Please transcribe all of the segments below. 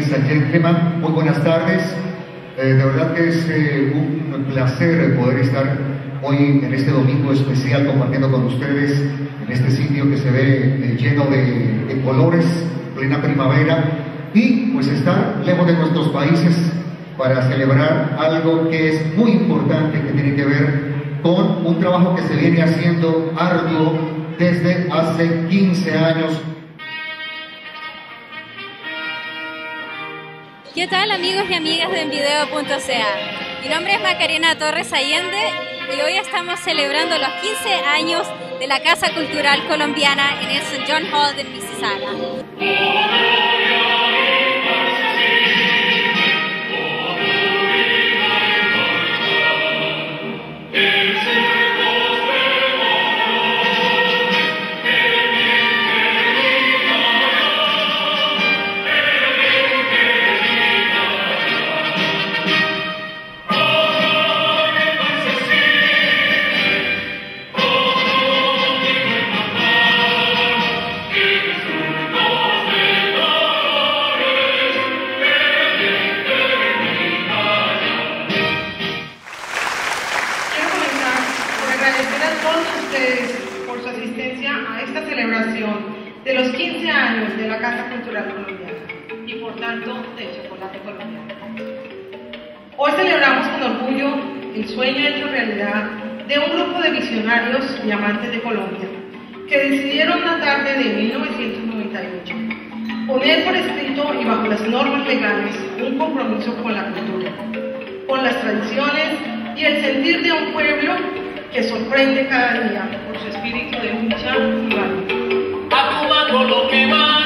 ladies and gentlemen, muy buenas tardes. Eh, de verdad que es eh, un placer poder estar hoy en este domingo especial compartiendo con ustedes en este sitio que se ve eh, lleno de, de colores, plena primavera, y pues estar lejos de nuestros países para celebrar algo que es muy importante, que tiene que ver con un trabajo que se viene haciendo arduo desde hace 15 años ¿Qué tal amigos y amigas de Envideo.ca? Mi nombre es Macarena Torres Allende y hoy estamos celebrando los 15 años de la Casa Cultural Colombiana en el St. John Hall de Mississauga. De los 15 años de la Casa Cultural Colombiana y por tanto del chocolate colombiano. Hoy celebramos con orgullo el sueño hecho realidad de un grupo de visionarios y amantes de Colombia que decidieron una tarde de 1998 poner por escrito y bajo las normas legales un compromiso con la cultura, con las tradiciones y el sentir de un pueblo que sorprende cada día por su espíritu de lucha y valor. A lo que celebrando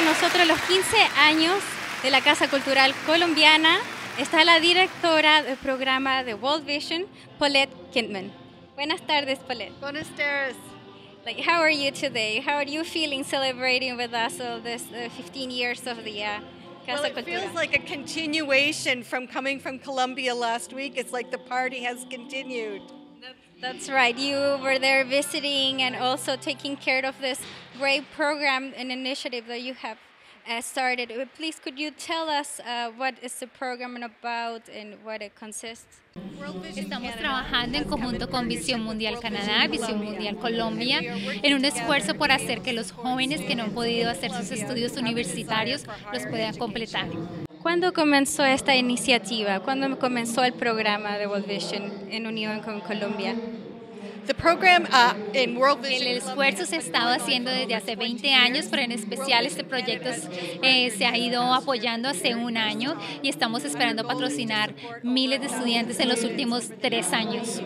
con nosotros los 15 años de la Casa Cultural Colombiana. Está la directora del programa de World Vision, Paulette Kintman. Buenas tardes, Paulette. Buenas tardes. Like, how are you today? How are you feeling celebrating with us all this uh, 15 years of the uh, Casa Well, it Cultural? feels like a continuation from coming from Colombia last week. It's like the party has continued. That's right. You were there visiting and also taking care of this great program and initiative that you have uh, started. Uh, Please, could you tell us uh, what is the program about and what it consists? Estamos trabajando en conjunto con Visión Mundial Canadá, Visión Mundial Colombia, en un esfuerzo por hacer que los jóvenes que no han podido hacer sus estudios universitarios los puedan completar. ¿Cuándo comenzó esta iniciativa? ¿Cuándo comenzó el programa de World Vision en unión con Colombia? The program uh, in World El Vision esfuerzo se ha estado haciendo desde hace 20 años, pero en especial este proyecto eh, se ha ido apoyando hace un año y estamos esperando patrocinar miles de estudiantes en los últimos tres años.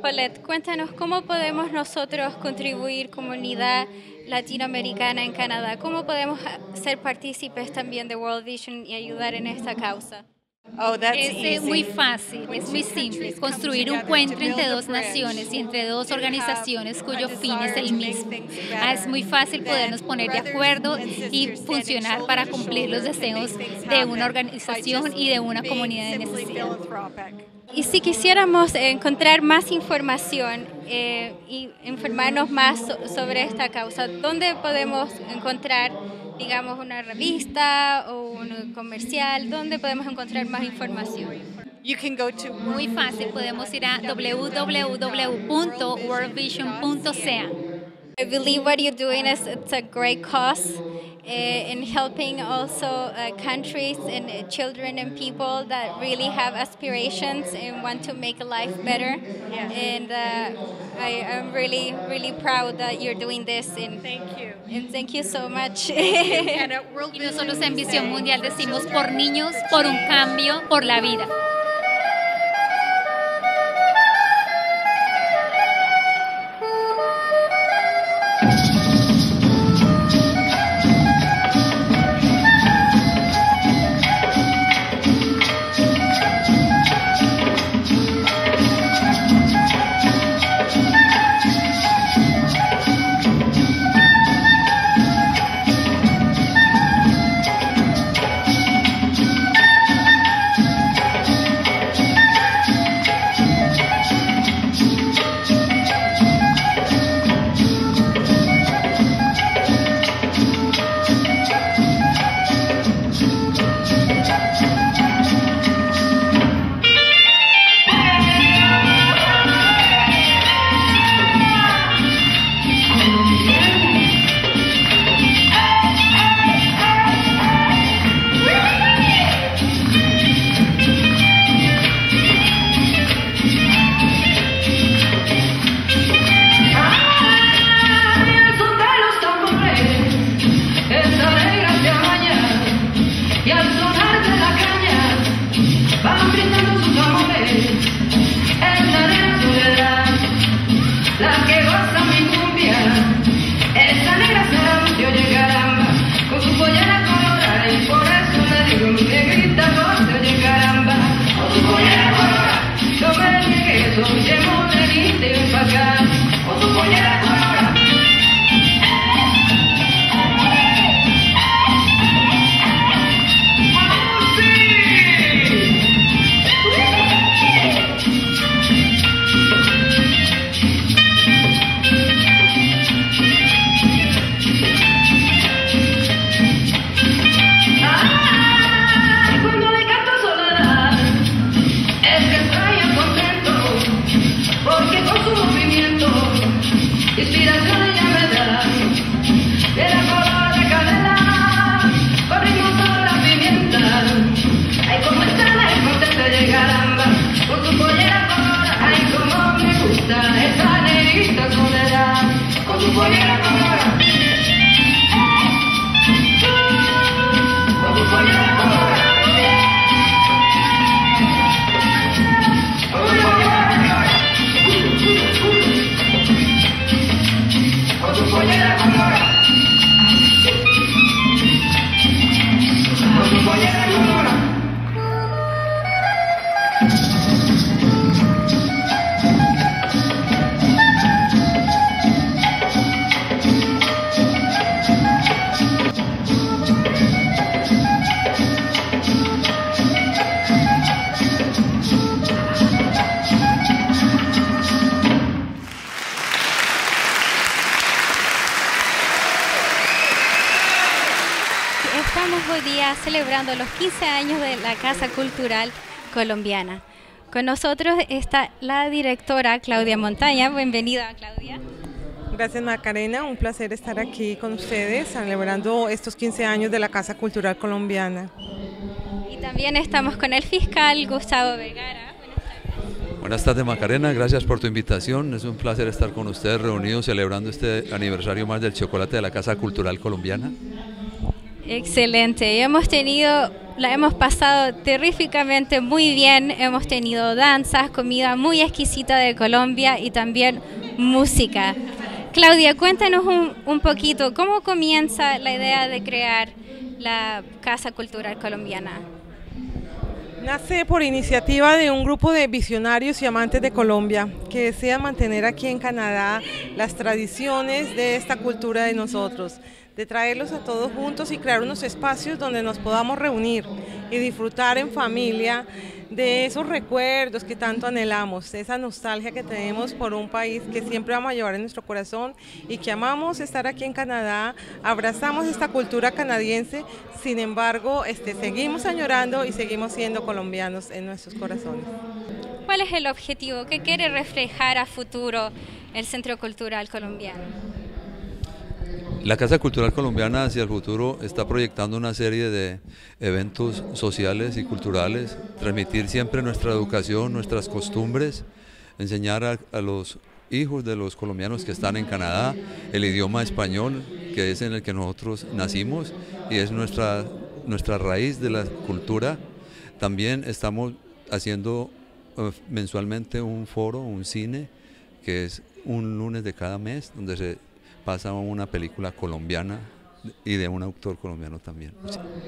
Paulette, cuéntanos cómo podemos nosotros contribuir comunidad latinoamericana en Canadá, cómo podemos ser partícipes también de World Vision y ayudar en esta causa. Oh, that's Es easy. muy fácil, es muy simple, construir un puente entre dos naciones y entre dos organizaciones cuyo fin es el mismo. Ah, Es muy fácil podernos poner de acuerdo y funcionar para cumplir los deseos de una organización y de una comunidad de necesidad. Y si quisiéramos encontrar más información eh, y informarnos más so- sobre esta causa, ¿dónde podemos encontrar, digamos, una revista o un comercial? ¿Dónde podemos encontrar más información? You can go to Muy fácil, podemos ir a www.worldvision.ca. I believe what you're doing is it's a great cause in helping also uh, countries and uh, children and people that really have aspirations and want to make life better. And uh, I am really, really proud that you're doing this. And, Thank you. and thank you so much. And at World Y nosotros en Visión Mundial decimos por niños, por un cambio, por la vida. 15 años de la Casa Cultural Colombiana. Con nosotros está la directora Claudia Montaña. Bienvenida, Claudia. Gracias Macarena, un placer estar aquí con ustedes celebrando estos 15 años de la Casa Cultural Colombiana. Y también estamos con el fiscal Gustavo Vergara. Buenas tardes Macarena, gracias por tu invitación. Es un placer estar con ustedes reunidos celebrando este aniversario más del chocolate de la Casa Cultural Colombiana. Excelente, hemos tenido, la hemos pasado terríficamente muy bien, hemos tenido danzas, comida muy exquisita de Colombia y también música. Claudia, cuéntanos un, un poquito, ¿cómo comienza la idea de crear la Casa Cultural Colombiana? Nace por iniciativa de un grupo de visionarios y amantes de Colombia que desean mantener aquí en Canadá las tradiciones de esta cultura de nosotros, de traerlos a todos juntos y crear unos espacios donde nos podamos reunir y disfrutar en familia de esos recuerdos que tanto anhelamos, de esa nostalgia que tenemos por un país que siempre vamos a llevar en nuestro corazón y que amamos estar aquí en Canadá, abrazamos esta cultura canadiense, sin embargo, este, seguimos añorando y seguimos siendo colombianos en nuestros corazones. ¿Cuál es el objetivo? ¿Qué quiere reflejar a futuro el Centro Cultural Colombiano? La Casa Cultural Colombiana hacia el futuro está proyectando una serie de eventos sociales y culturales, transmitir siempre nuestra educación, nuestras costumbres, enseñar a, los hijos de los colombianos que están en Canadá el idioma español, que es en el que nosotros nacimos y es nuestra, nuestra raíz de la cultura. También estamos haciendo eh, mensualmente un foro, un cine, que es un lunes de cada mes, donde se pasa una película colombiana y de un autor colombiano también.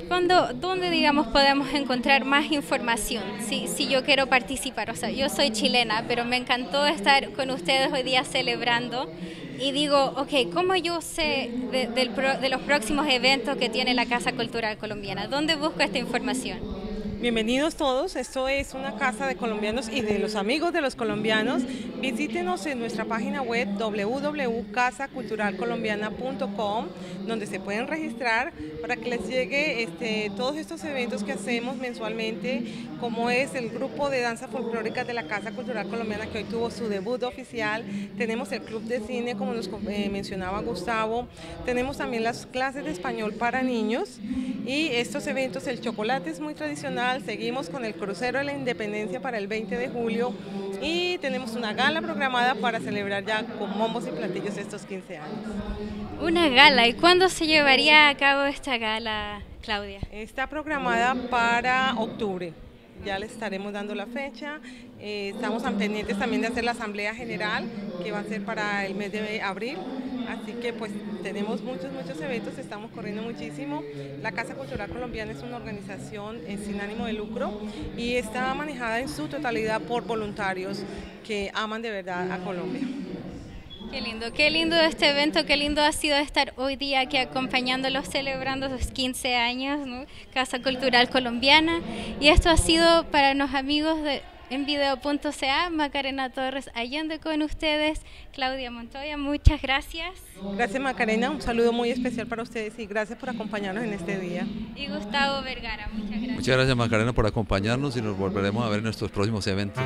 Cuando, ¿Dónde, digamos, podemos encontrar más información? Si, si yo quiero participar, o sea, yo soy chilena, pero me encantó estar con ustedes hoy día celebrando y digo, ok, ¿cómo yo sé de, de los próximos eventos que tiene la Casa Cultural Colombiana? ¿Dónde busco esta información? Bienvenidos todos, esto es una casa de colombianos y de los amigos de los colombianos. Visítenos en nuestra página web www.casaculturalcolombiana.com donde se pueden registrar para que les llegue este, todos estos eventos que hacemos mensualmente, como es el grupo de danza folclórica de la Casa Cultural Colombiana que hoy tuvo su debut oficial. Tenemos el club de cine, como nos eh, mencionaba Gustavo. Tenemos también las clases de español para niños y estos eventos, el chocolate es muy tradicional seguimos con el crucero de la independencia para el 20 de julio y tenemos una gala programada para celebrar ya con bombos y platillos estos 15 años. Una gala, ¿y cuándo se llevaría a cabo esta gala, Claudia? Está programada para octubre ya les estaremos dando la fecha. Eh, estamos pendientes también de hacer la Asamblea General, que va a ser para el mes de abril. Así que pues tenemos muchos, muchos eventos, estamos corriendo muchísimo. La Casa Cultural Colombiana es una organización eh, sin ánimo de lucro y está manejada en su totalidad por voluntarios que aman de verdad a Colombia. Qué lindo, qué lindo este evento, qué lindo ha sido estar hoy día aquí acompañándolos, celebrando sus 15 años, Casa Cultural Colombiana. Y esto ha sido para los amigos de en video.ca, Macarena Torres Allende con ustedes, Claudia Montoya, muchas gracias. Gracias Macarena, un saludo muy especial para ustedes y gracias por acompañarnos en este día. Y Gustavo Vergara, muchas gracias. Muchas gracias Macarena por acompañarnos y nos volveremos a ver en nuestros próximos eventos.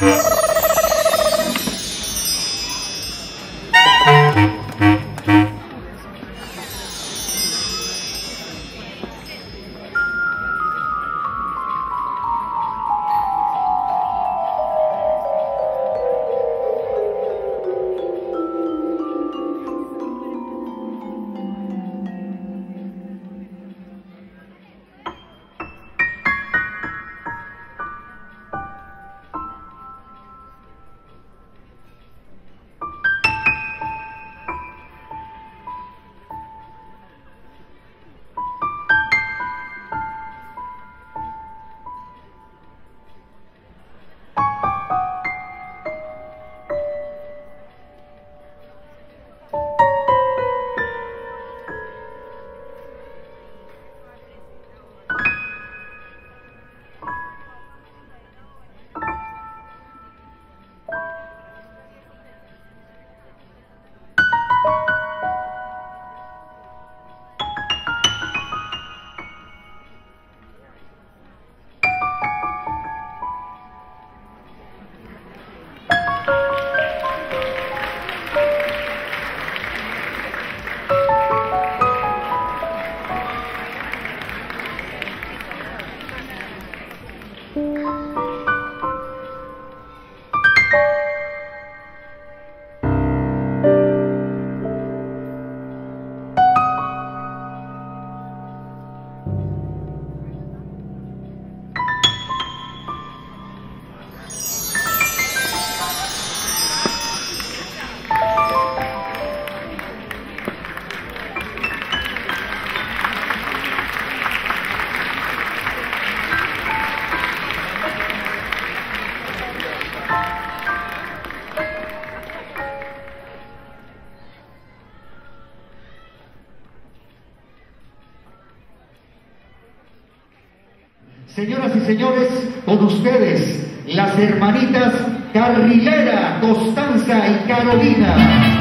Mm-hmm. Señoras y señores, con ustedes, las hermanitas Carrilera, Constanza y Carolina.